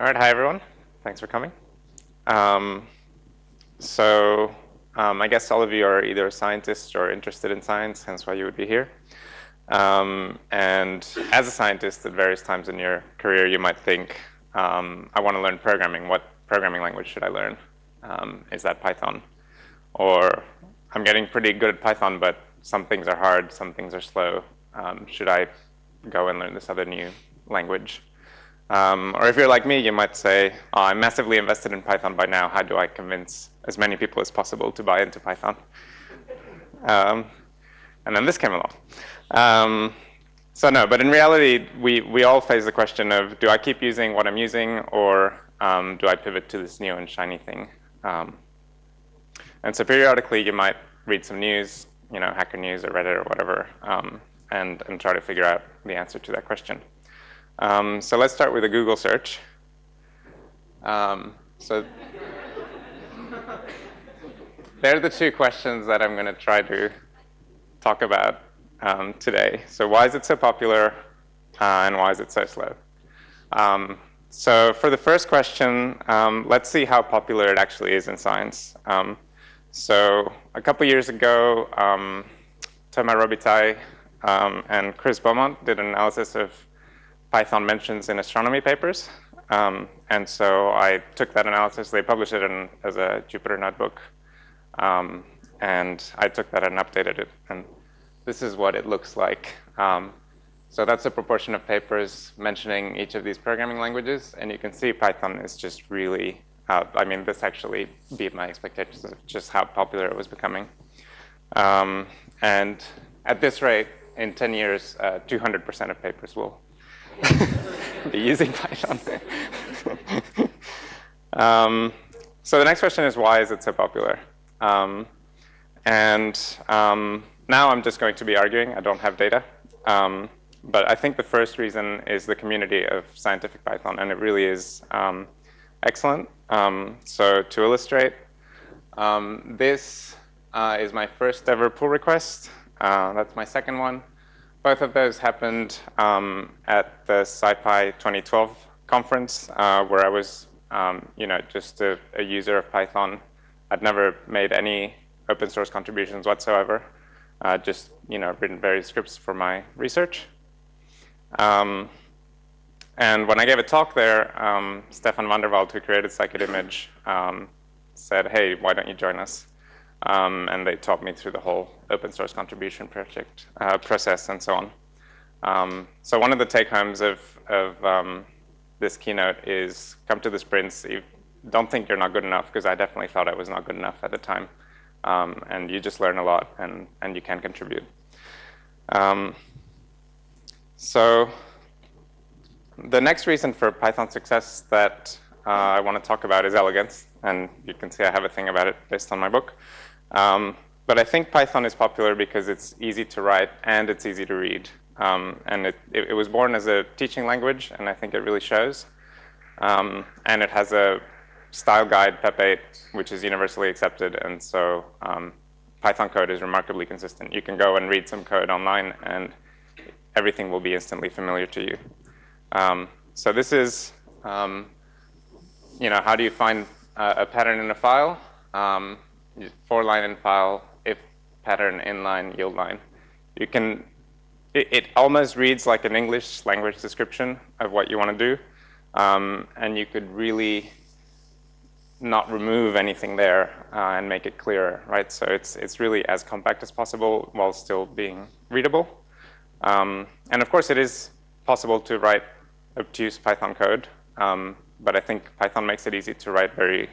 All right, hi everyone. Thanks for coming. Um, so um, I guess all of you are either scientists or interested in science, hence why you would be here. Um, and as a scientist, at various times in your career, you might think, um, I want to learn programming. What programming language should I learn? Um, is that Python? Or I'm getting pretty good at Python, but some things are hard, some things are slow. Um, should I go and learn this other new language? Um, or if you're like me, you might say, oh, I'm massively invested in Python by now. How do I convince as many people as possible to buy into Python? Um, and then this came along. Um, so no, but in reality, we, we all face the question of, do I keep using what I'm using, or um, do I pivot to this new and shiny thing? Um, and so periodically, you might read some news, you know, Hacker News or Reddit or whatever, um, and, and try to figure out the answer to that question. Um, so let's start with a Google search. Um, so they're the two questions that I'm going to try to talk about um, today. So why is it so popular, uh, and why is it so slow? Um, so for the first question, um, let's see how popular it actually is in science. Um, so a couple years ago, Thomas Robitaille and Chris Beaumont did an analysis of Python mentions in astronomy papers. Um, and so I took that analysis, they published it in, as a Jupyter notebook. Um, and I took that and updated it. And this is what it looks like. Um, so that's a proportion of papers mentioning each of these programming languages. And you can see Python is just really uh, I mean, this actually beat my expectations of just how popular it was becoming. Um, and at this rate, in 10 years, 200% uh, of papers will be using Python. um, so the next question is, why is it so popular? Um, and um, now I'm just going to be arguing. I don't have data. Um, but I think the first reason is the community of scientific Python, and it really is um, excellent. So to illustrate, this uh, is my first ever pull request. Uh, that's my second one. Both of those happened um, at the SciPy 2012 conference, uh, where I was, um, you know, just a, a, user of Python. I'd never made any open source contributions whatsoever. Uh, just, you know, written various scripts for my research. Um, and when I gave a talk there, um, Stefan van der Walt, who created Scikit-Image, um, said, hey, why don't you join us? Um, and they taught me through the whole open source contribution project uh, process and so on. Um, so one of the take homes of, of um, this keynote is come to the sprints. Don't think you're not good enough, because I definitely thought I was not good enough at the time. Um, and you just learn a lot, and, and you can contribute. so the next reason for Python success that uh, I want to talk about is elegance. And you can see I have a thing about it based on my book. Um, but I think Python is popular because it's easy to write and it's easy to read. Um, and it, it, it, was born as a teaching language, and I think it really shows. Um, and it has a style guide, PEP8, which is universally accepted. And so um, Python code is remarkably consistent. You can go and read some code online, and everything will be instantly familiar to you. Um, so this is, um, you know, how do you find uh, a pattern in a file? For line and file, if pattern inline, yield line. You can, it, it, almost reads like an English language description of what you want to do. Um, and you could really not remove anything there uh, and make it clearer, right? So it's, it's really as compact as possible while still being readable. Um, and of course, it is possible to write obtuse Python code, um, but I think Python makes it easy to write very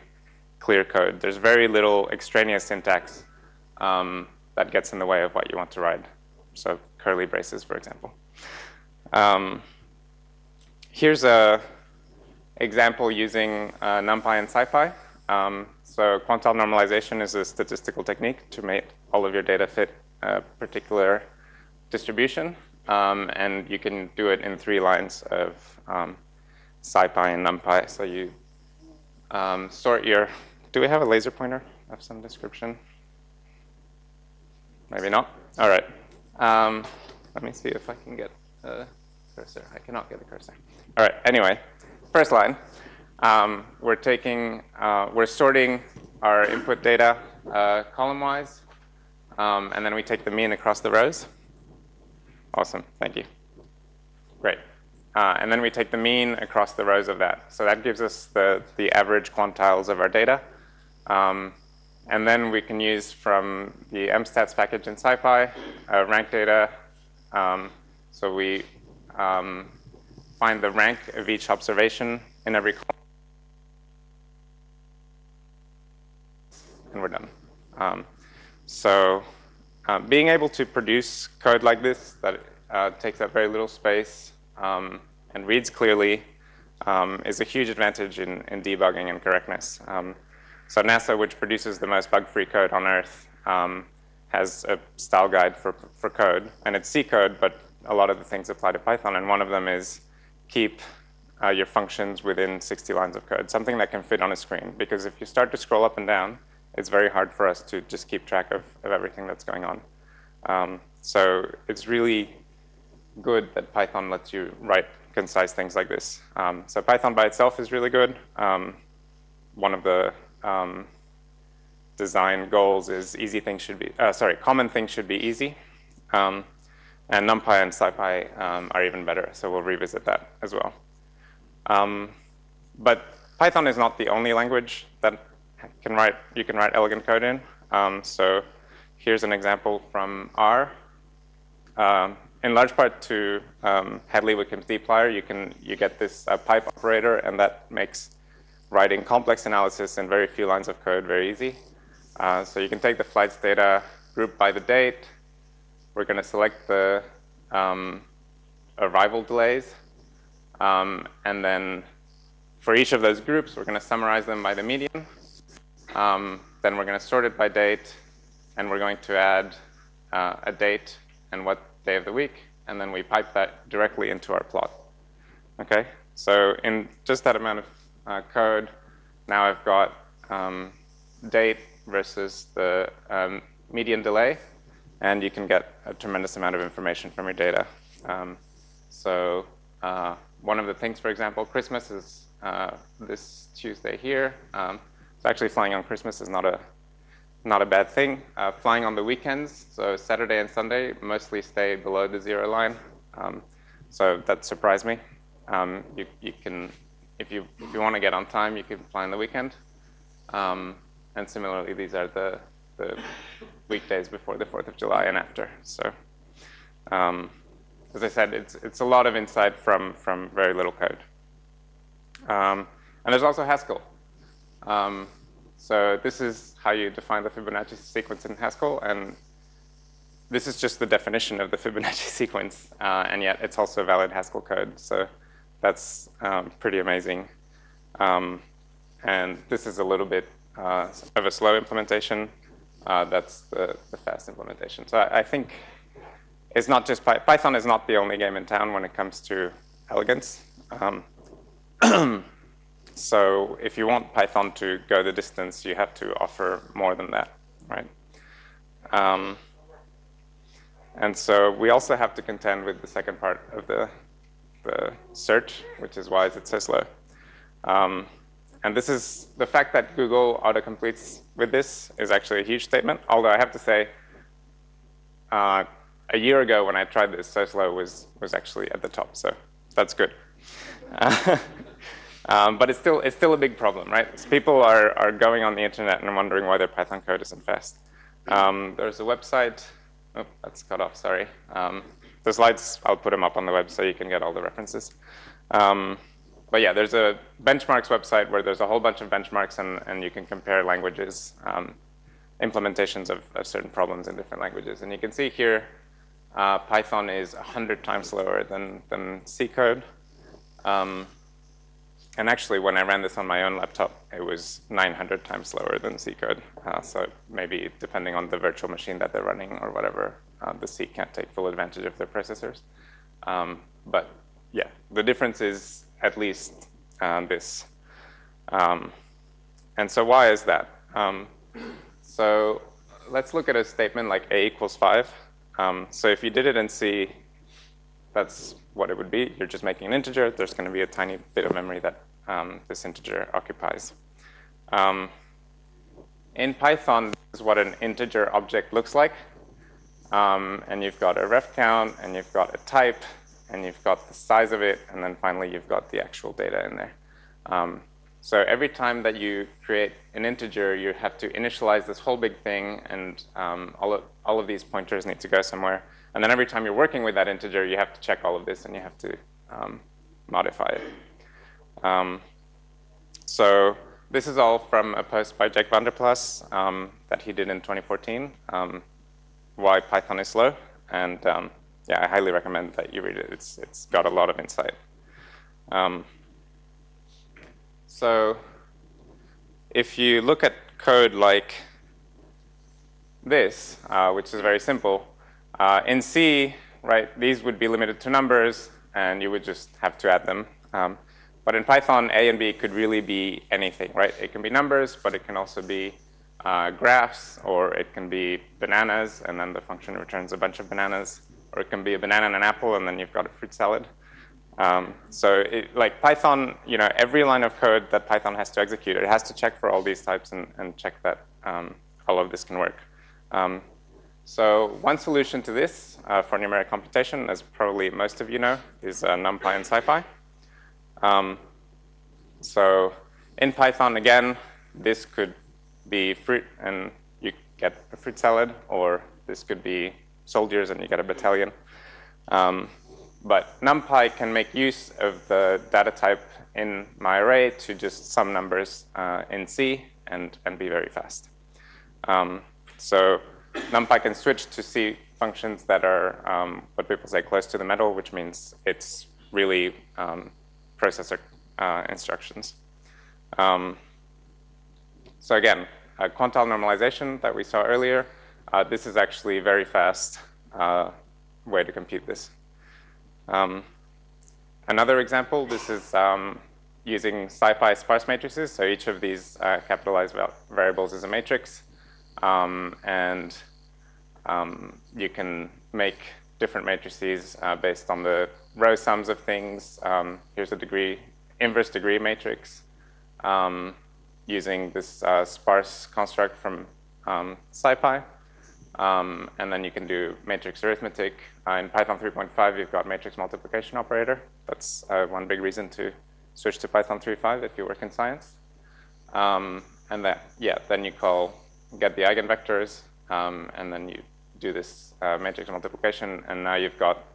clear code. There's very little extraneous syntax um, that gets in the way of what you want to write. So curly braces, for example. Um, here's a example using uh, NumPy and SciPy. Um, so quantile normalization is a statistical technique to make all of your data fit a particular distribution. Um, and you can do it in three lines of um, SciPy and NumPy. So you um, sort your, do we have a laser pointer of some description? Maybe not. All right. Um, let me see if I can get a cursor. I cannot get a cursor. All right. Anyway, first line. Um, we're taking, uh, we're sorting our input data uh, column-wise, um, and then we take the mean across the rows. Awesome, thank you. Great. Uh, and then we take the mean across the rows of that. So that gives us the, the average quantiles of our data. Um, and then we can use from the mstats package in SciPy, uh, rank data. Um, so we um, find the rank of each observation in every column. And we're done. Um, so uh, being able to produce code like this that uh, takes up very little space um, and reads clearly um, is a huge advantage in, in debugging and correctness. Um, so NASA, which produces the most bug-free code on Earth, um, has a style guide for, for code. And it's C code, but a lot of the things apply to Python. And one of them is keep uh, your functions within 60 lines of code, something that can fit on a screen. Because if you start to scroll up and down, it's very hard for us to just keep track of, of everything that's going on. Um, so it's really good that Python lets you write concise things like this. Um, so Python by itself is really good. Um, one of the um, design goals is easy things should be, uh, sorry, common things should be easy. Um, and NumPy and SciPy um, are even better, so we'll revisit that as well. Um, but Python is not the only language that can write, you can write elegant code in. Um, so here's an example from R. Um, in large part to um, Hadley Wickham dplyr, you can you get this uh, pipe operator, and that makes writing complex analysis in very few lines of code very easy. Uh, so you can take the flights data, group by the date. We're going to select the um, arrival delays. Um, and then for each of those groups, we're going to summarize them by the median. Um, then we're going to sort it by date. And we're going to add uh, a date and what day of the week. And then we pipe that directly into our plot. Okay? So in just that amount of uh, code. Now I've got um, date versus the um, median delay, and you can get a tremendous amount of information from your data. Um, so uh, one of the things, for example, Christmas is uh, this Tuesday here. Um, so actually flying on Christmas is not a not a bad thing. Uh, flying on the weekends, so Saturday and Sunday, mostly stay below the zero line. Um, so that surprised me. Um, you, you can if you if you want to get on time, you can fly on the weekend. Um, and similarly, these are the the weekdays before the Fourth of July and after. So, um, as I said, it's it's a lot of insight from from very little code. Um, and there's also Haskell. Um, so this is how you define the Fibonacci sequence in Haskell, and this is just the definition of the Fibonacci sequence, uh, and yet it's also valid Haskell code. So that's um, pretty amazing. Um, and this is a little bit uh, of a slow implementation. Uh, that's the, the, fast implementation. So I, I, think it's not just Py Python is not the only game in town when it comes to elegance. Um, so if you want Python to go the distance, you have to offer more than that, right? Um, and so we also have to contend with the second part of the the search, which is why it's so slow. Um, and this is the fact that Google autocompletes with this is actually a huge statement. Although I have to say, uh, a year ago when I tried this, slow was was actually at the top. So that's good. Um, but it's still it's still a big problem, right? So people are are going on the internet and wondering why their Python code isn't fast. Um, there's a website. Oh, that's cut off. Sorry. Um, the slides, I'll put them up on the web so you can get all the references. Um, but yeah, there's a benchmarks website where there's a whole bunch of benchmarks and, and you can compare languages, um, implementations of, of, certain problems in different languages. And you can see here, uh, Python is 100 times slower than, than C code. Um, and actually, when I ran this on my own laptop, it was 900 times slower than C code. Uh, so maybe depending on the virtual machine that they're running or whatever, uh, the C can't take full advantage of their processors. Um, but yeah, the difference is at least uh, this. Um, and so why is that? Um, so let's look at a statement like a equals 5. Um, so if you did it in C, that's what it would be. You're just making an integer. There's going to be a tiny bit of memory that um, this integer occupies. Um, in Python, this is what an integer object looks like. Um, and you've got a ref count, and you've got a type, and you've got the size of it, and then finally you've got the actual data in there. Um, so every time that you create an integer, you have to initialize this whole big thing, and um, all, of, all of these pointers need to go somewhere. And then every time you're working with that integer, you have to check all of this, and you have to um, modify it. Um, so this is all from a post by Jake VanderPlas um, that he did in 2014, um, why Python is slow. And um, yeah, I highly recommend that you read it. It's, it's got a lot of insight. Um, so if you look at code like this, uh, which is very simple, uh, in C, right, these would be limited to numbers, and you would just have to add them. Um, but in Python, A and B could really be anything, right? It can be numbers, but it can also be uh, graphs, or it can be bananas, and then the function returns a bunch of bananas. Or it can be a banana and an apple, and then you've got a fruit salad. Um, so it, like Python, you know, every line of code that Python has to execute, it has to check for all these types and, and check that um, all of this can work. Um, so one solution to this uh, for numeric computation, as probably most of you know, is uh, NumPy and SciPy. Um, so in Python, again, this could be fruit and you get a fruit salad, or this could be soldiers and you get a battalion. Um, but NumPy can make use of the data type in my array to just sum numbers uh, in C and, and be very fast. Um, so NumPy can switch to C functions that are um, what people say close to the metal, which means it's really um, processor uh, instructions. Um, so again, a quantile normalization that we saw earlier, uh, this is actually a very fast uh, way to compute this. Um, another example, this is um, using SciPy sparse matrices. So each of these uh, capitalized variables is a matrix. Um, and um, you can make different matrices uh, based on the row sums of things. Um, here's a degree, inverse degree matrix um, using this uh, sparse construct from SciPy. Um, and then you can do matrix arithmetic. Uh, in Python 3.5, you've got matrix multiplication operator. That's uh, one big reason to switch to Python 3.5 if you work in science. Um, and that, yeah, then you call get the eigenvectors, um, and then you do this uh, matrix multiplication, and now you've got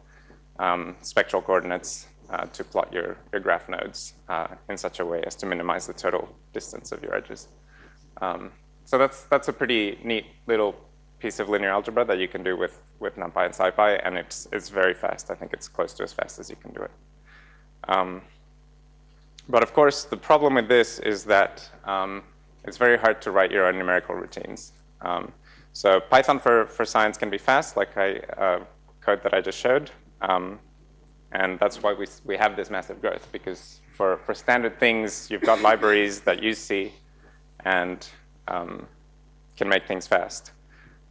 um, spectral coordinates uh, to plot your, your graph nodes uh, in such a way as to minimize the total distance of your edges. Um, so that's, that's a pretty neat little piece of linear algebra that you can do with, with NumPy and SciPy, and it's, it's very fast. I think it's close to as fast as you can do it. Um, but of course, the problem with this is that um, it's very hard to write your own numerical routines. Um, so Python for, for science can be fast, like I uh, code that I just showed. Um, and that's why we, we have this massive growth, because for, for standard things, you've got libraries that use C and um, can make things fast.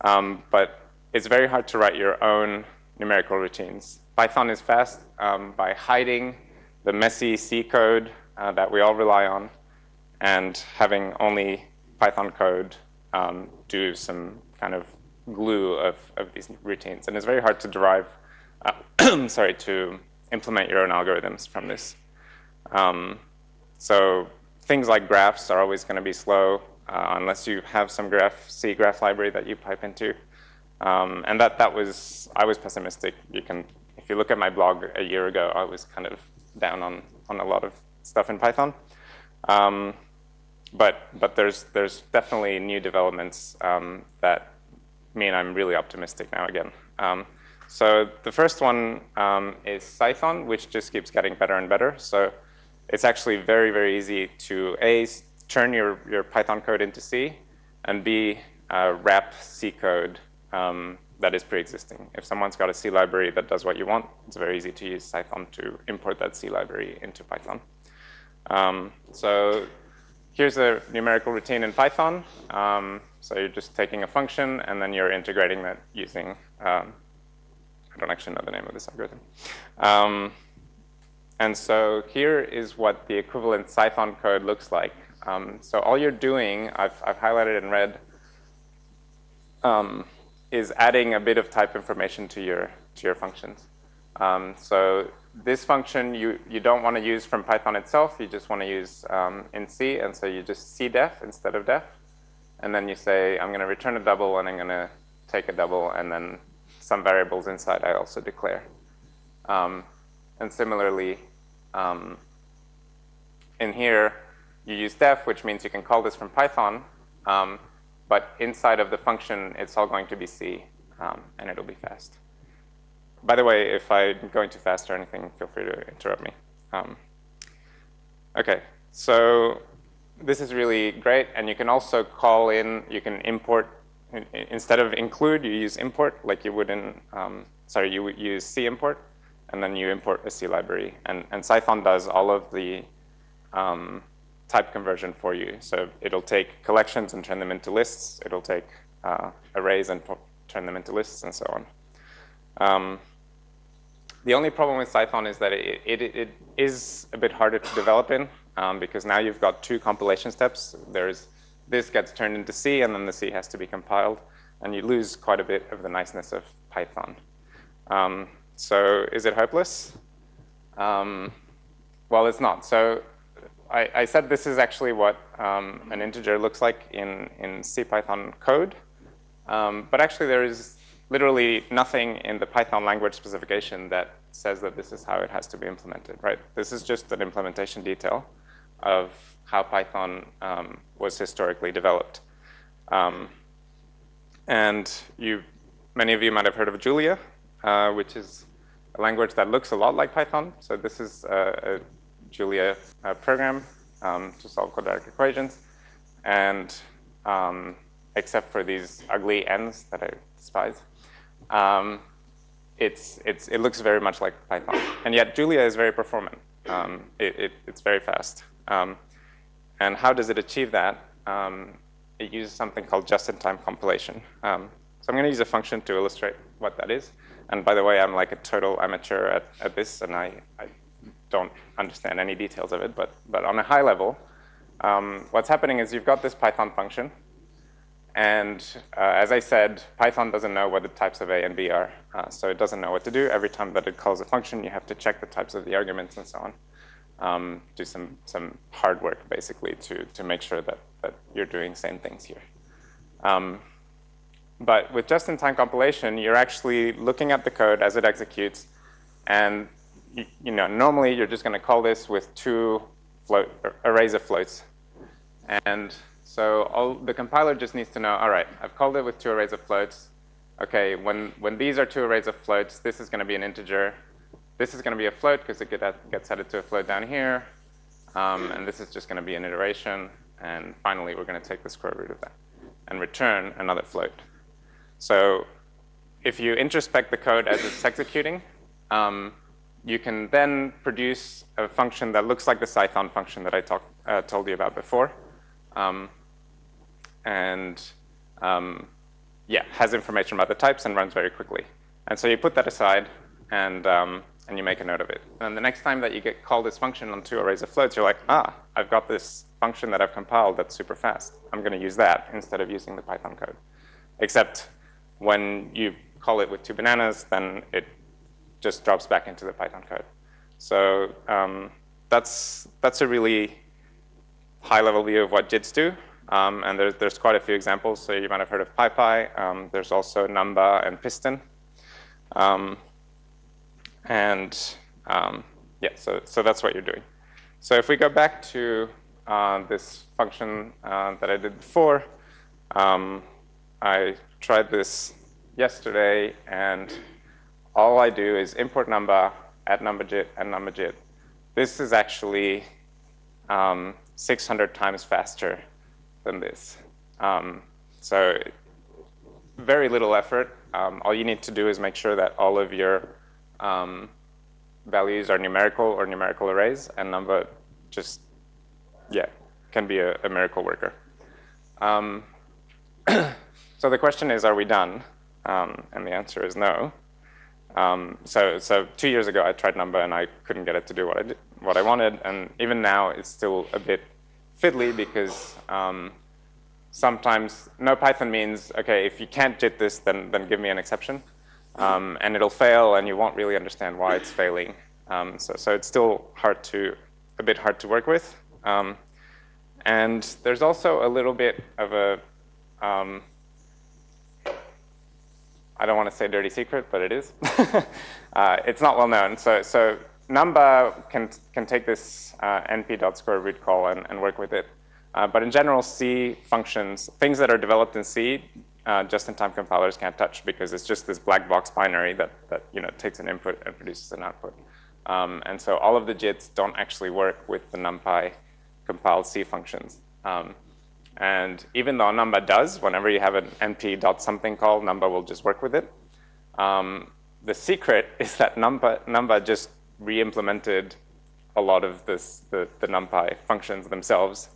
Um, but it's very hard to write your own numerical routines. Python is fast um, by hiding the messy C code uh, that we all rely on and having only Python code um, do some kind of glue of, of these routines. And it's very hard to derive, uh, sorry, to implement your own algorithms from this. Um, so things like graphs are always going to be slow uh, unless you have some graph C graph library that you pipe into. Um, and that that was I was pessimistic. You can if you look at my blog a year ago, I was kind of down on on a lot of stuff in Python. Um, but but there's there's definitely new developments um, that mean I'm really optimistic now again. Um, so the first one um, is Cython, which just keeps getting better and better. So it's actually very very easy to a turn your your Python code into C, and b uh, wrap C code um, that is pre-existing. If someone's got a C library that does what you want, it's very easy to use Cython to import that C library into Python. Um, so here's a numerical routine in Python. Um, so you're just taking a function, and then you're integrating that using, um, I don't actually know the name of this algorithm. Um, and so here is what the equivalent Cython code looks like. Um, so all you're doing, I've, I've highlighted in red, um, is adding a bit of type information to your, to your functions. Um, so this function you, you don't want to use from Python itself. You just want to use um, in C. And so you just cdef instead of def. And then you say, I'm going to return a double, and I'm going to take a double, and then some variables inside I also declare. Um, and similarly, um, in here, you use def, which means you can call this from Python. Um, but inside of the function, it's all going to be C, um, and it'll be fast. By the way, if I'm going too fast or anything, feel free to interrupt me. Um, OK, so this is really great. And you can also call in, you can import, instead of include, you use import, like you would in, um, sorry, you would use C import, and then you import a C library. And, and Cython does all of the um, type conversion for you. So it'll take collections and turn them into lists. It'll take uh, arrays and turn them into lists and so on. Um, the only problem with Cython is that it, it, it is a bit harder to develop in um, because now you've got two compilation steps. There's this gets turned into C, and then the C has to be compiled, and you lose quite a bit of the niceness of Python. Um, so is it hopeless? Um, well, it's not. So I, I, said this is actually what um, an integer looks like in, in CPython code. Um, but actually, there is literally nothing in the Python language specification that says that this is how it has to be implemented, right? This is just an implementation detail of how Python um, was historically developed. Um, and you, many of you might have heard of Julia, uh, which is a language that looks a lot like Python. So this is a, a Julia uh, program um, to solve quadratic equations. And um, except for these ugly ends that I despise, um, it's, it's, it looks very much like Python. And yet Julia is very performant. Um, it, it, it's very fast. Um, and how does it achieve that? Um, it uses something called just-in-time compilation. so I'm going to use a function to illustrate what that is. And by the way, I'm like a total amateur at, at this, and I, I don't understand any details of it. But, but on a high level, um, what's happening is you've got this Python function. And uh, as I said, Python doesn't know what the types of A and B are. Uh, so it doesn't know what to do. Every time that it calls a function, you have to check the types of the arguments and so on. Um, do some, some hard work, basically, to, to make sure that, that you're doing same things here. Um, but with just-in-time compilation, you're actually looking at the code as it executes. And you, you know, normally you're just going to call this with two float, arrays of floats. And so all, the compiler just needs to know, all right, I've called it with two arrays of floats. OK, when, when these are two arrays of floats, this is going to be an integer. This is going to be a float because it gets added to a float down here. Um, and this is just going to be an iteration. And finally, we're going to take the square root of that and return another float. So if you introspect the code as it's executing, um, you can then produce a function that looks like the Cython function that I talk, uh, told you about before. Um, and um, yeah, has information about the types and runs very quickly. And so you put that aside and, um, and you make a note of it. And the next time that you get call this function on two arrays of floats, you're like, ah, I've got this function that I've compiled that's super fast. I'm going to use that instead of using the Python code. Except when you call it with two bananas, then it just drops back into the Python code. So um, that's, that's a really high-level view of what JITs do. Um, and there's, there's quite a few examples. So you might have heard of PyPy. Um, there's also Numba and Piston. Um, and um, yeah, so, so that's what you're doing. So if we go back to uh, this function uh, that I did before, um, I tried this yesterday, and all I do is import numba, add numba.jit, and numba.jit. This is actually um, 600 times faster than this. Um, so very little effort. Um, all you need to do is make sure that all of your um, values are numerical or numerical arrays, and Numba just, yeah, can be a, a miracle worker. Um, so the question is, are we done? Um, and the answer is no. Um, so, so two years ago, I tried Numba, and I couldn't get it to do what I did, what I wanted, and even now, it's still a bit fiddly because um, sometimes no Python means okay, if you can't JIT this, then then give me an exception, um, and it'll fail, and you won't really understand why it's failing. Um, so, so it's still hard to a bit hard to work with. Um, and there's also a little bit of a um, I don't want to say dirty secret, but it is. uh, it's not well known. So, so Numba can, can take this uh, np.square root call and, and work with it. Uh, but in general, C functions, things that are developed in C, uh, just-in-time compilers can't touch because it's just this black box binary that, that you know, takes an input and produces an output. Um, and so all of the JITs don't actually work with the NumPy compiled C functions. Um, and even though Numba does, whenever you have an np dot something call, Numba will just work with it. Um, the secret is that Numba, Numba just re-implemented a lot of this, the, the NumPy functions themselves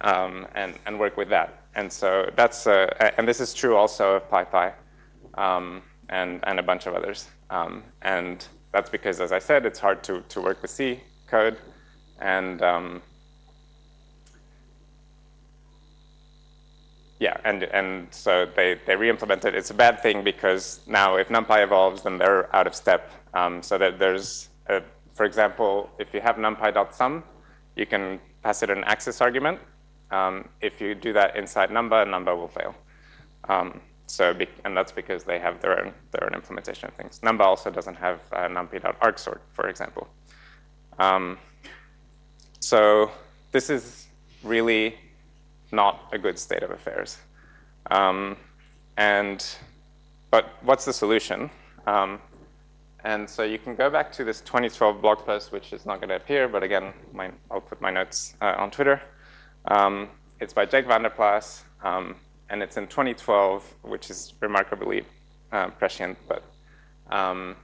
um, and, and work with that. And so that's, uh, and this is true also of PyPy um, and, and a bunch of others. Um, and that's because, as I said, it's hard to, to work with C code. And um, yeah, and, and so they, they re-implemented. It's a bad thing because now if NumPy evolves, then they're out of step. Um, so that there's, a, for example, if you have numpy.sum, you can pass it an axis argument. Um, if you do that inside Numba, Numba will fail. Um, so, and that's because they have their own, their own implementation of things. Numba also doesn't have uh, numpy.argsort, for example. Um, so this is really not a good state of affairs. Um, and, but what's the solution? Um, and so you can go back to this 2012 blog post, which is not going to appear, but again, my, I'll put my notes uh, on Twitter. Um, it's by Jake VanderPlas, um, and it's in 2012, which is remarkably uh, prescient, but um,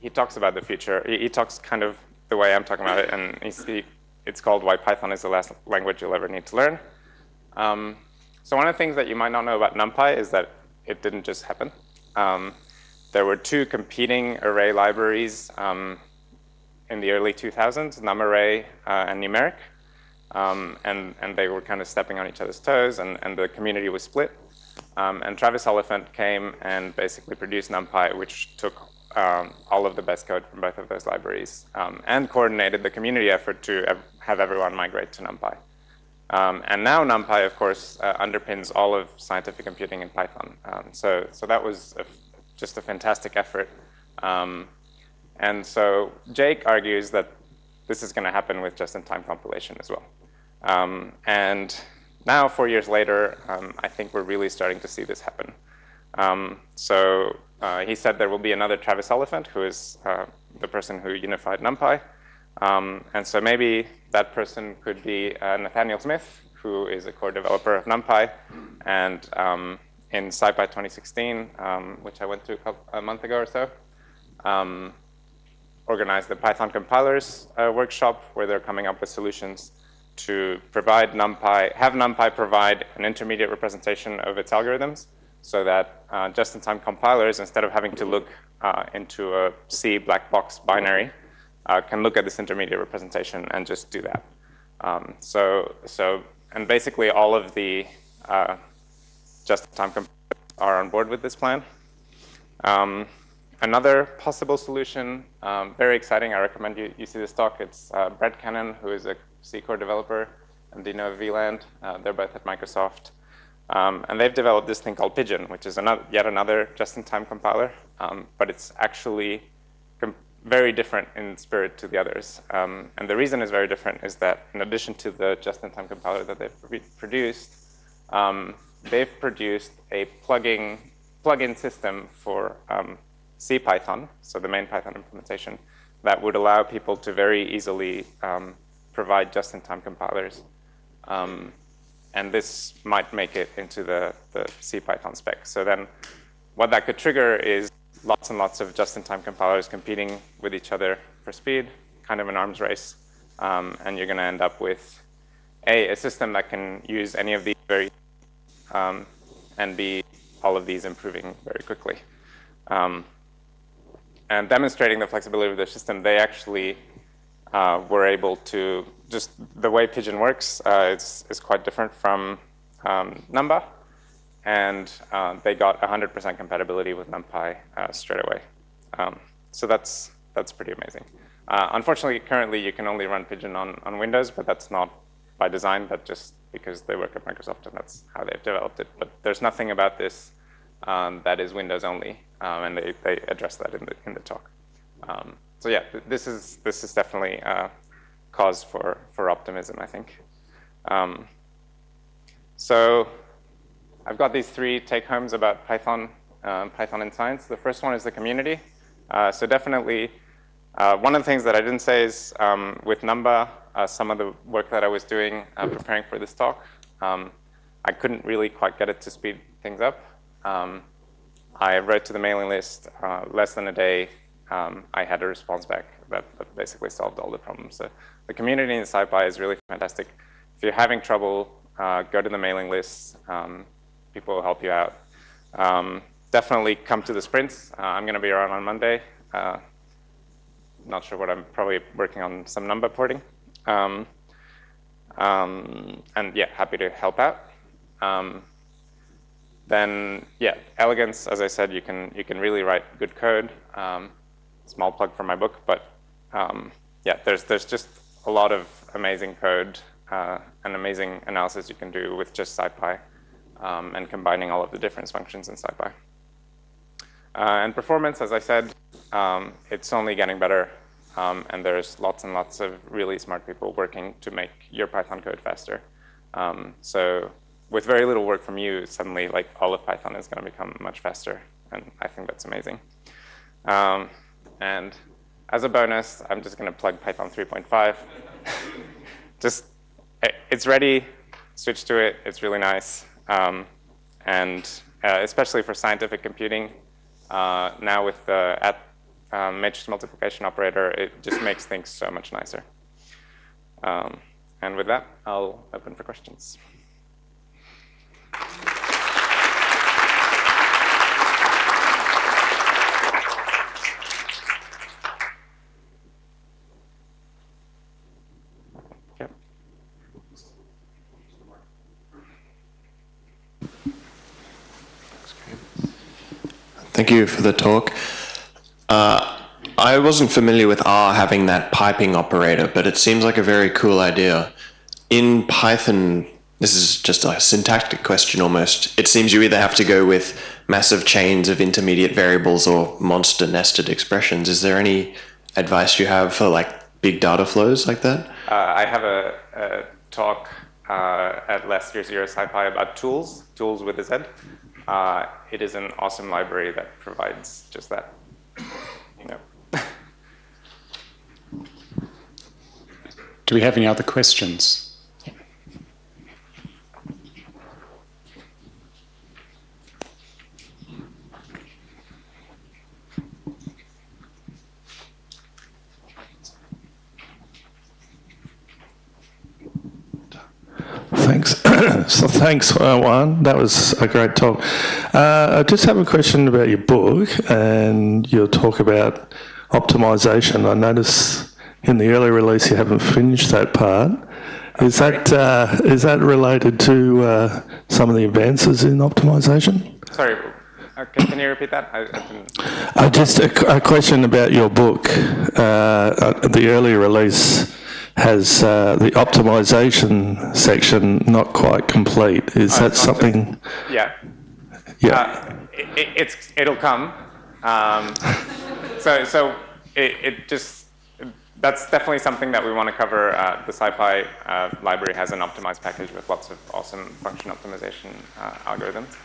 he talks about the future. He, he, talks kind of the way I'm talking about it, and he, it's called Why Python is the Last Language You'll Ever Need to Learn. Um, so one of the things that you might not know about NumPy is that it didn't just happen. Um, there were two competing array libraries um, in the early 2000s, NumArray uh, and Numeric. Um, and, and they were kind of stepping on each other's toes, and, and the community was split. Um, and Travis Oliphant came and basically produced NumPy, which took um, all of the best code from both of those libraries and coordinated the community effort to have everyone migrate to NumPy. Um, and now NumPy, of course, uh, underpins all of scientific computing in Python. Um, so, so that was just a fantastic effort. Um, and so Jake argues that this is going to happen with just-in-time compilation as well. Um, and now, four years later, um, I think we're really starting to see this happen. Um, so uh, he said there will be another Travis Oliphant, who is uh, the person who unified NumPy. Um, and so maybe that person could be uh, Nathaniel Smith, who is a core developer of NumPy. And um, in SciPy 2016, um, which I went to a, a, month ago or so, um, organized the Python compilers uh, workshop where they're coming up with solutions to provide NumPy, have NumPy provide an intermediate representation of its algorithms so that uh, just-in-time compilers, instead of having to look uh, into a C black box binary, uh, can look at this intermediate representation and just do that. Um, so, so, and basically all of the uh, just-in-time compilers are on board with this plan. Um, another possible solution, um, very exciting, I recommend you, you see this talk. It's uh, Brett Cannon, who is a C core developer, and Dino Viehland. Uh, they're both at Microsoft. Um, and they've developed this thing called Pyjion, which is another, yet another just-in-time compiler, um, but it's actually very different in spirit to the others. Um, and the reason is very different is that in addition to the just-in-time compiler that they've produced, um, they've produced a plugging plug-in system for um, CPython, so the main Python implementation, that would allow people to very easily um, provide just-in-time compilers. Um, and this might make it into the, the CPython spec. So then what that could trigger is lots and lots of just-in-time compilers competing with each other for speed, kind of an arms race. Um, and you're going to end up with A, a system that can use any of these very, um, and B, all of these improving very quickly. Um, and demonstrating the flexibility of their system, they actually uh, were able to just the way Pyjion works uh, is, is quite different from um, Numba, and uh, they got 100% compatibility with NumPy uh, straight away. Um, so that's that's pretty amazing. Uh, unfortunately, currently you can only run Pyjion on, on Windows, but that's not by design, but just because they work at Microsoft and that's how they've developed it. But there's nothing about this um, that is Windows only, um, and they, they address that in the, in the talk. Um, so yeah, th this is, this is definitely a cause for, for optimism, I think. Um, so I've got these three take-homes about Python, um, Python in science. The first one is the community. Uh, so definitely, uh, one of the things that I didn't say is um, with Numba, uh, some of the work that I was doing uh, preparing for this talk, um, I couldn't really quite get it to speed things up. Um, I wrote to the mailing list uh, less than a day. Um, I had a response back that, that, basically solved all the problems. So the community in SciPy is really fantastic. If you're having trouble, uh, go to the mailing list. Um, people will help you out. Um, definitely come to the sprints. Uh, I'm going to be around on Monday. Uh, not sure what I'm probably working on some Numba porting. Um, um, and yeah, happy to help out. Um, then yeah, elegance, as I said, you can, you can really write good code. Um, small plug for my book, but um, yeah, there's, there's just a lot of amazing code uh, and amazing analysis you can do with just SciPy um, and combining all of the different functions in SciPy. Uh, and performance, as I said, um, it's only getting better. Um, and there's lots and lots of really smart people working to make your Python code faster. Um, so with very little work from you, suddenly like all of Python is going to become much faster. And I think that's amazing. Um, and as a bonus, I'm just going to plug Python 3.5. just, it's ready. Switch to it. It's really nice. Um, and uh, especially for scientific computing, uh, now with the at um, matrix multiplication operator, it just makes things so much nicer. Um, and with that, I'll open for questions. Thank you for the talk. Uh, I wasn't familiar with R having that piping operator, but it seems like a very cool idea. In Python, this is just a syntactic question almost. It seems you either have to go with massive chains of intermediate variables or monster nested expressions. Is there any advice you have for like big data flows like that? Uh, I have a, a talk uh, at last year's EuroSciPy about toolz, tools with a Z. Uh, it is an awesome library that provides just that. Do we have any other questions? Thanks. so thanks, uh, Juan. That was a great talk. Uh, I just have a question about your book and your talk about optimization. I notice in the early release you haven't finished that part. Is that uh, is that related to uh, some of the advances in optimization? Sorry, uh, can you repeat that? I, I uh, just a, a, question about your book. the early release has uh, the optimization section not quite complete. Is uh, that something? yeah. Yeah. Uh, it, it's it'll come. Um, so so it, it, just that's definitely something that we want to cover. Uh, the SciPy uh, library has an optimized package with lots of awesome function optimization uh, algorithms.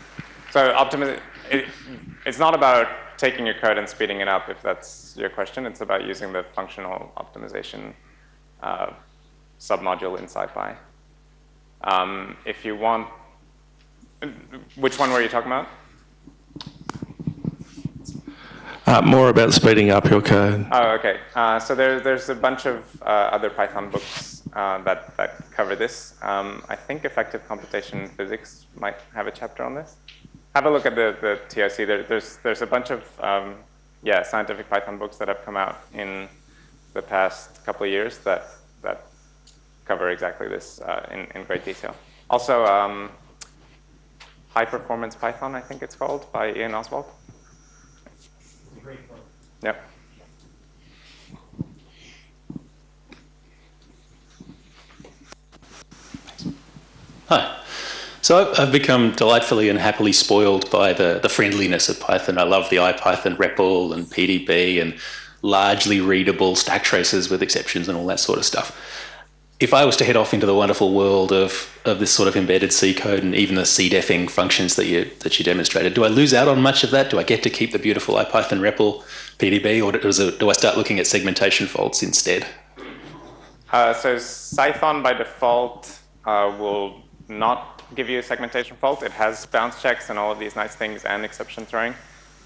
So optimiz it, it's not about taking your code and speeding it up, if that's your question. It's about using the functional optimization uh, submodule in SciPy. Um, if you want, which one were you talking about? Uh, more about speeding up your code. Oh, okay. Uh, so there, there's a bunch of uh, other Python books uh, that, that cover this. Um, I think effective computation physics might have a chapter on this. Have a look at the, the TOC. There, there's, there's a bunch of um, yeah, scientific Python books that have come out in the past couple of years that that cover exactly this uh, in, in great detail. Also, um, High Performance Python, I think it's called, by Ian Ozsvald. Yep. Hi. So I've- become delightfully and happily spoiled by the, the friendliness of Python. I love the IPython REPL and PDB and largely readable stack traces with exceptions and all that sort of stuff. If I was to head off into the wonderful world of, of this sort of embedded C code and even the C defing functions that you that you demonstrated, do I lose out on much of that? Do I get to keep the beautiful IPython REPL PDB, or it, do I start looking at segmentation faults instead? Uh, so Cython by default uh, will not give you a segmentation fault. It has bounds checks and all of these nice things and exception throwing.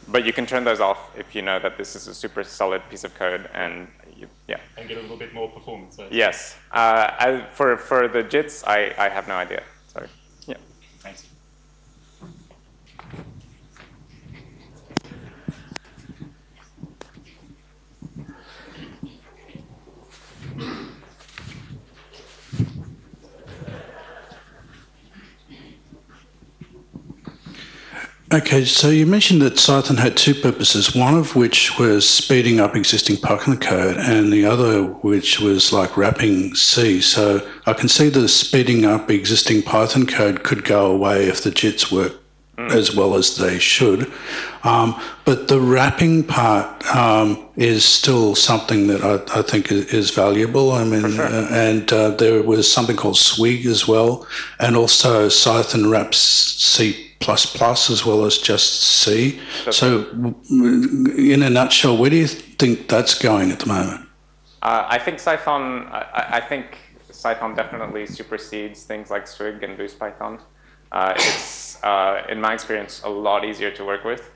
But you can turn those off if you know that this is a super solid piece of code and you, yeah. and get a little bit more performance. So Yes. Uh, I, for, for the JITs, I, I have no idea. Sorry. Yeah. Thanks. Okay, so you mentioned that Cython had two purposes, one of which was speeding up existing Python code, and the other which was like wrapping C. So I can see the speeding up existing Python code could go away if the JITs work as well as they should. Um, but the wrapping part um, is still something that I, I think is, is valuable. I mean, uh, and uh, there was something called Swig as well, and also Cython wraps C as well as just C. So, in a nutshell, where do you think that's going at the moment? Uh, I think Cython, I, I- I think Cython definitely supersedes things like Swig and Boost Python. Uh, it's, uh, in my experience, a lot easier to work with,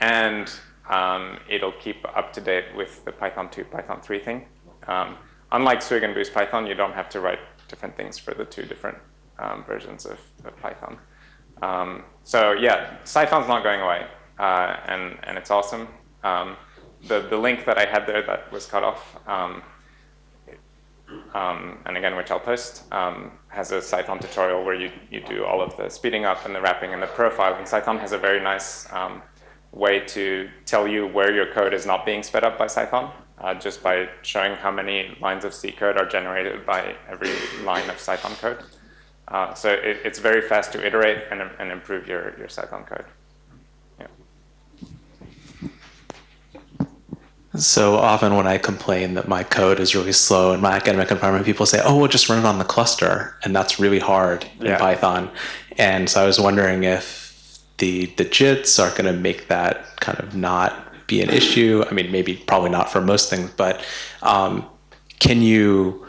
and um, it'll keep up to date with the Python 2, Python 3 thing. Um, unlike Swig and Boost Python, you don't have to write different things for the two different um, versions of, of Python. Um, so yeah, Cython's not going away, uh, and and it's awesome. Um, the the link that I had there that was cut off, um, um, and again which I'll post, um, has a Cython tutorial where you you do all of the speeding up and the wrapping and the profiling. Cython has a very nice um, way to tell you where your code is not being sped up by Cython, uh, just by showing how many lines of C code are generated by every line of Cython code. Uh, so it, it's very fast to iterate and, and improve your, your Cython code. Yeah. So often when I complain that my code is really slow in my academic environment, people say, oh, we'll just run it on the cluster. And that's really hard in Yeah. Python. And so I was wondering if the, the JITs are going to make that kind of not be an issue. I mean, maybe probably not for most things, but um, can you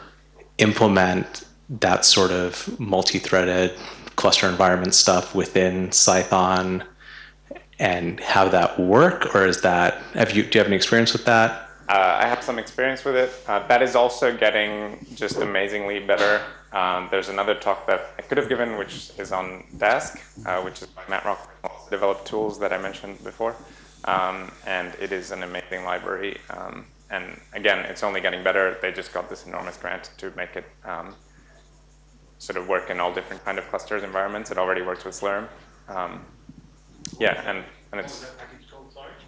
implement that sort of multi-threaded cluster environment stuff within Cython and have that work, or is that have you do you have any experience with that? Uh, I have some experience with it. Uh, that is also getting just amazingly better. Um, there's another talk that I could have given, which is on Dask, uh, which is by Matt Rocklin, developed toolz that I mentioned before. Um, and it is an amazing library. Um, and again, it's only getting better. They just got this enormous grant to make it um, sort of work in all different kind of clusters environments. It already works with Slurm. Um, yeah, and, and it's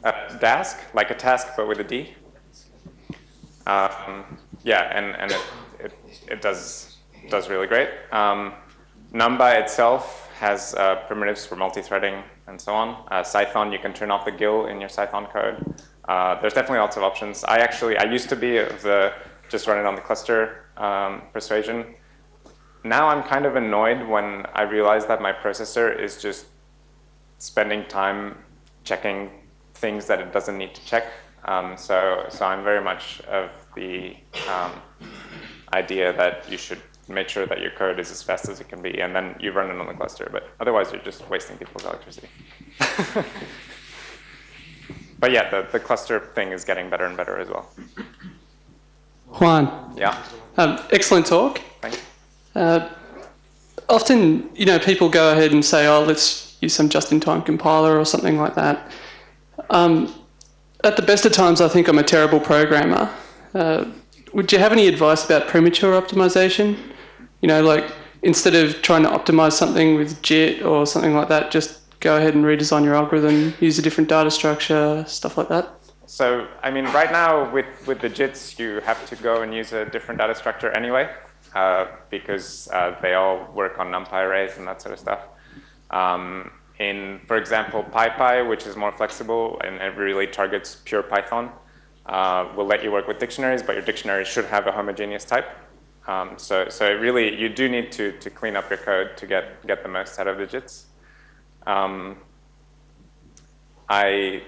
uh, Dask, like a task but with a D. Um, yeah, and, and it, it, it does, does really great. Um, Numba itself has uh, primitives for multi-threading and so on. Uh, Cython, you can turn off the GIL in your Cython code. Uh, there's definitely lots of options. I actually, I used to be of the just run it on the cluster um, persuasion. Now I'm kind of annoyed when I realize that my processor is just spending time checking things that it doesn't need to check. Um, so, so I'm very much of the um, idea that you should make sure that your code is as fast as it can be, and then you run it on the cluster. But otherwise, you're just wasting people's electricity. but yeah, the, the cluster thing is getting better and better as well. Juan, Yeah, um, excellent talk. thank you. Uh, often, you know, people go ahead and say, "Oh, let's use some just-in-time compiler or something like that." Um, at the best of times, I think I'm a terrible programmer. Uh, would you have any advice about premature optimization? You know, like instead of trying to optimize something with JIT or something like that, just go ahead and redesign your algorithm, use a different data structure, stuff like that. So, I mean, right now with, with the JITs, you have to go and use a different data structure anyway, uh, because uh, they all work on NumPy arrays and that sort of stuff. Um, in, for example, PyPy, which is more flexible and it really targets pure Python, uh, will let you work with dictionaries, but your dictionary should have a homogeneous type. Um, so, so really, you do need to, to clean up your code to get, get the most out of JITs. Um, I,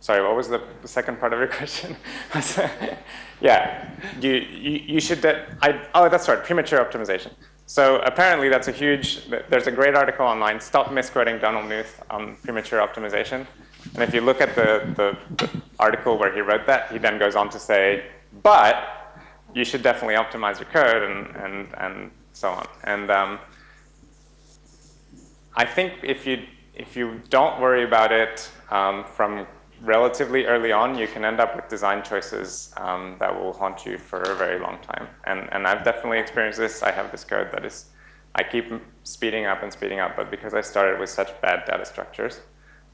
sorry, what was the second part of your question? yeah, you, you, you should, I, oh, that's right, premature optimization. So apparently that's a huge, there's a great article online, Stop Misquoting Donald Knuth on premature optimization. And if you look at the, the, the, article where he wrote that, he then goes on to say, but you should definitely optimize your code and, and, and so on. And um, I think if you, if you don't worry about it um, from relatively early on, you can end up with design choices um, that will haunt you for a very long time. And, and I've definitely experienced this. I have this code that is, I keep speeding up and speeding up, but because I started with such bad data structures,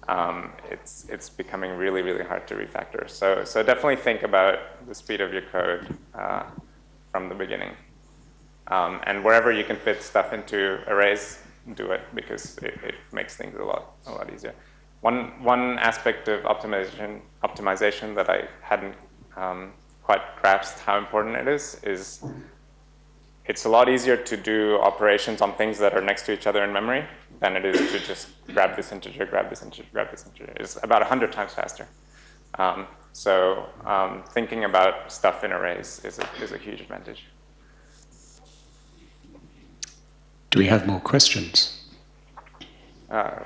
um, it's, it's becoming really, really hard to refactor. So, so definitely think about the speed of your code uh, from the beginning. Um, and wherever you can fit stuff into arrays, do it because it, it makes things a lot, a lot easier. One, one aspect of optimization, optimization that I hadn't um, quite grasped how important it is, is it's a lot easier to do operations on things that are next to each other in memory than it is to just grab this integer, grab this integer, grab this integer. It's about 100 times faster. Um, so um, thinking about stuff in arrays is a, is a huge advantage. Do we have more questions? Uh,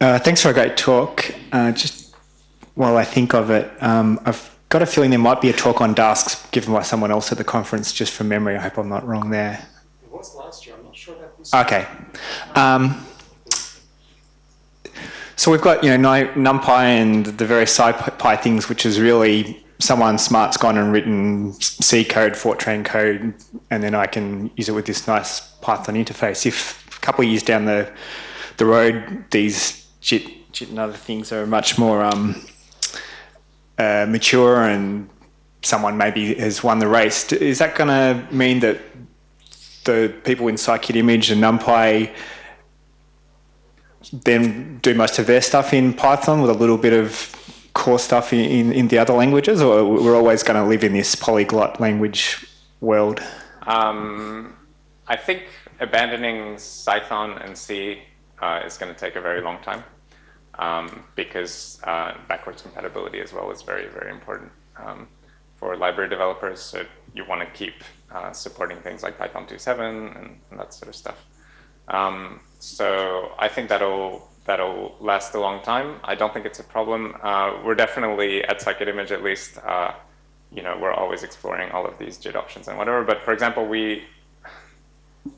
Uh, thanks for a great talk. Uh, just while I think of it, um, I've got a feeling there might be a talk on Dasks given by someone else at the conference, just from memory. I hope I'm not wrong there. It was last year. I'm not sure about this. Okay. Um, so we've got you know NumPy and the various SciPy things, which is really someone smart's gone and written C code, Fortran code, and then I can use it with this nice Python interface. If a couple of years down the the road, these JIT, JIT and other things are much more um, uh, mature and someone maybe has won the race. Is that going to mean that the people in Scikit-Image and NumPy then do most of their stuff in Python with a little bit of core stuff in, in, in the other languages, or we're always going to live in this polyglot language world? Um, I think abandoning Python and C uh, is going to take a very long time um, because uh, backwards compatibility as well is very, very important um, for library developers. So you want to keep uh, supporting things like Python 2.7 and, and, that sort of stuff. Um, so I think that'll that'll last a long time. I don't think it's a problem. Uh, we're definitely at Scikit-Image at least. Uh, you know, we're always exploring all of these JIT options and whatever. But for example, we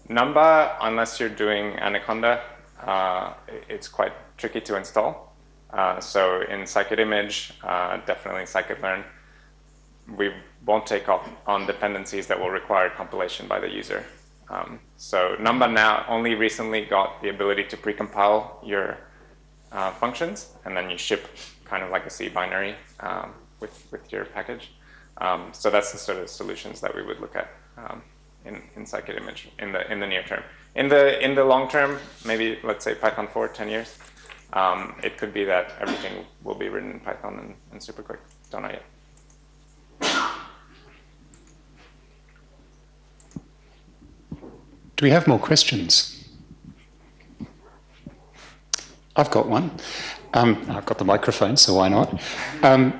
Numba, unless you're doing Anaconda, uh, it's quite tricky to install. Uh, so in Scikit-Image, uh, definitely in scikit-learn, we won't take on dependencies that will require compilation by the user. Um, so Numba now only recently got the ability to precompile your uh, functions, and then you ship kind of like a C binary um, with, with your package. Um, so that's the sort of solutions that we would look at um, in, in Scikit-Image in the, in the near term. In the, in the long term, maybe let's say Python 4, 10 years, um, it could be that everything will be written in Python and, and super quick. Don't know yet. Do we have more questions? I've got one. Um, I've got the microphone, so why not? Um,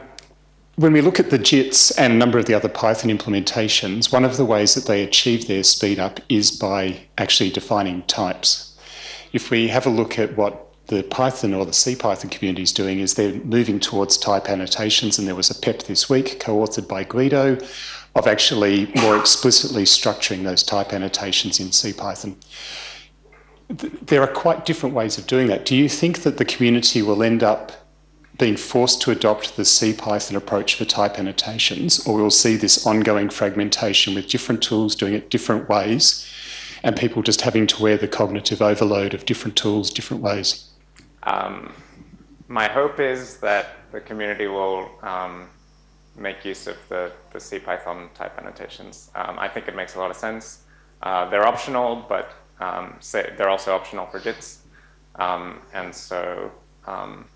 when we look at the JITs and a number of the other Python implementations, one of the ways that they achieve their speed up is by actually defining types. If we have a look at what the Python or the CPython community is doing is they're moving towards type annotations, and there was a PEP this week co-authored by Guido, of actually more explicitly structuring those type annotations in CPython. Th- There are quite different ways of doing that. Do you think that the community will end up being forced to adopt the CPython approach for type annotations, or we'll see this ongoing fragmentation with different tools doing it different ways, and people just having to wear the cognitive overload of different tools different ways? Um, my hope is that the community will um, make use of the, the CPython type annotations. Um, I think it makes a lot of sense. Uh, they're optional, but um, they're also optional for JITs. Um, and so, um,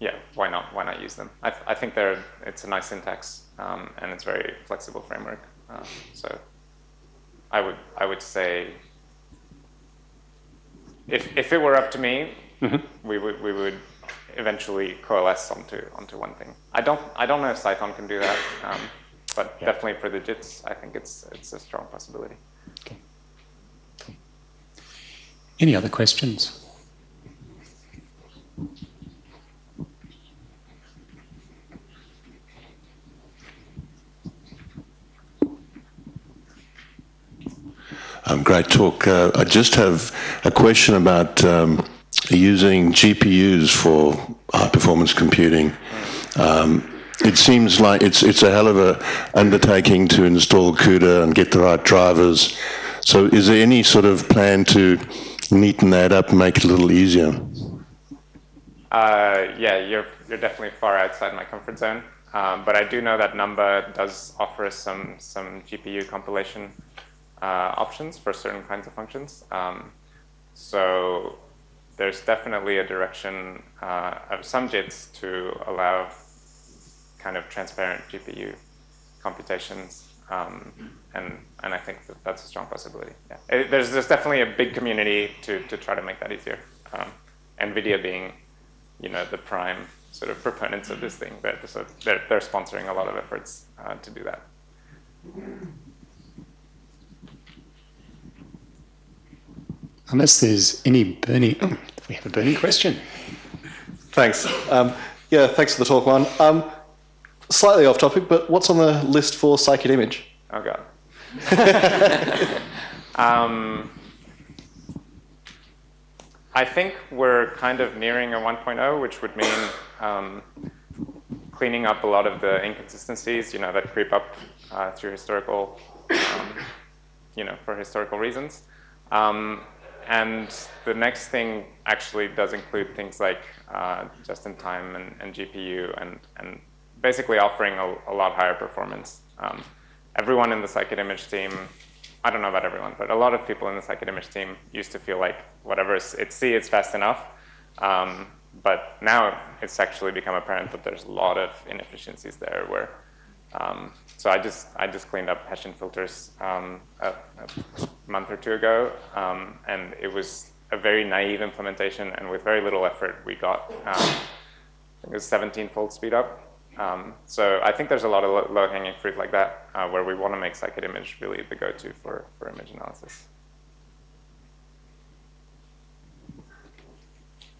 yeah, why not? Why not use them? I, th- I think they're it's a nice syntax um, and it's very flexible framework. Uh, so, I would I would say if if it were up to me, we would we would eventually coalesce onto onto one thing. I don't I don't know if Cython can do that, um, but definitely for the JITs, I think it's it's a strong possibility. Okay. Any other questions? Um, great talk. Uh, I just have a question about um, using GPUs for high performance computing. Um, it seems like it's it's a hell of a undertaking to install CUDA and get the right drivers. So, is there any sort of plan to neaten that up and make it a little easier? Uh, yeah, you're you're definitely far outside my comfort zone. Um, but I do know that Numba does offer some some GPU compilation uh, options for certain kinds of functions. Um, so there's definitely a direction uh, of some JITs to allow kind of transparent GPU computations, um, and and I think that that's a strong possibility. Yeah. It- there's there's definitely a big community to to try to make that easier. Um, NVIDIA being, you know, the prime sort of proponents of this thing, so they're they're sponsoring a lot of efforts uh, to do that. Unless there's any burning, oh, we have a burning question. Thanks. Um, yeah, thanks for the talk, Juan. Um, slightly off topic, but what's on the list for Scikit Image? Oh god. um, I think we're kind of nearing a 1.0, which would mean um, cleaning up a lot of the inconsistencies, you know, that creep up uh, through historical, um, you know, for historical reasons. Um, and the next thing actually does include things like uh, just-in-time and, and GPU, and, and basically offering a, a lot higher performance. Um, everyone in the Scikit Image team, I don't know about everyone, but a lot of people in the Scikit Image team used to feel like whatever it's, it's C, it's fast enough. Um, but now it's actually become apparent that there's a lot of inefficiencies there where um, so I just I just cleaned up Hessian filters um, a, a month or two ago, um, and it was a very naive implementation, and with very little effort, we got um, I think it was 17-fold speed up. Um, so I think there's a lot of lo- low-hanging fruit like that, uh, where we want to make Scikit Image really the go-to for for image analysis.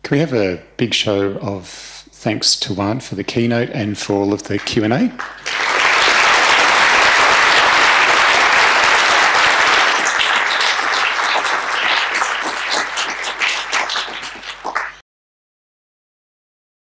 Can we have a big show of thanks to Juan for the keynote and for all of the Q&A?